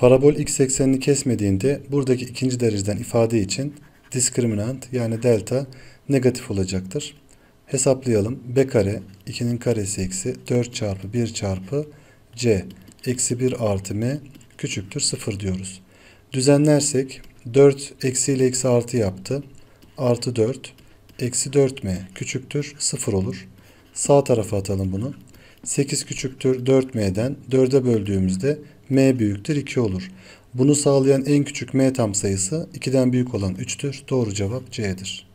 Parabol x eksenini kesmediğinde buradaki ikinci dereceden ifade için diskriminant yani delta negatif olacaktır. Hesaplayalım. b kare 2'nin karesi eksi 4 çarpı 1 çarpı c eksi 1 artı m küçüktür 0 diyoruz. Düzenlersek 4 eksi ile eksi artı yaptı. Artı 4 eksi 4m küçüktür 0 olur. Sağ tarafa atalım bunu. 8 küçüktür 4m'den 4'e böldüğümüzde m büyüktür 2 olur. Bunu sağlayan en küçük m tam sayısı 2'den büyük olan 3'tür. Doğru cevap C'dir.